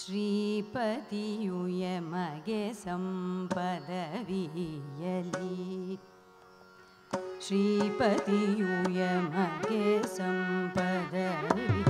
श्रीपतियुयमगे श्रीपतिूय श्रीपतियुयमगे सम्पदवी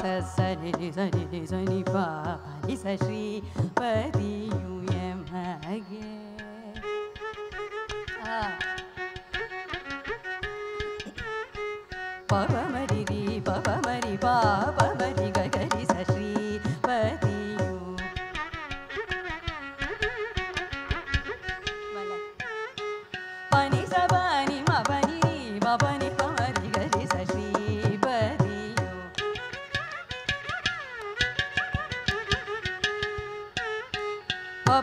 सनि सनि दी सनि पा सश्रि परिय पप मरि पप मरि पाप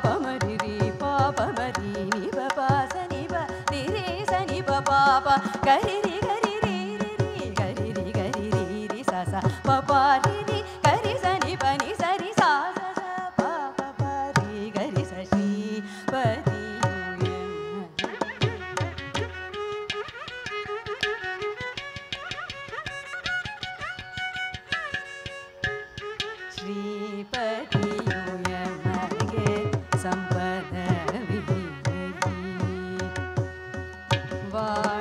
పమరి పాపమరి ని పపా సని ప నిరే సని ప పాప గరి రి గరి రి రి గరి రి గరి రి రి స స పపా రి రి గరి సని ప ని సరి సా స స ప ప ప రి గరి స సి ప రి శ్రీపతి 吧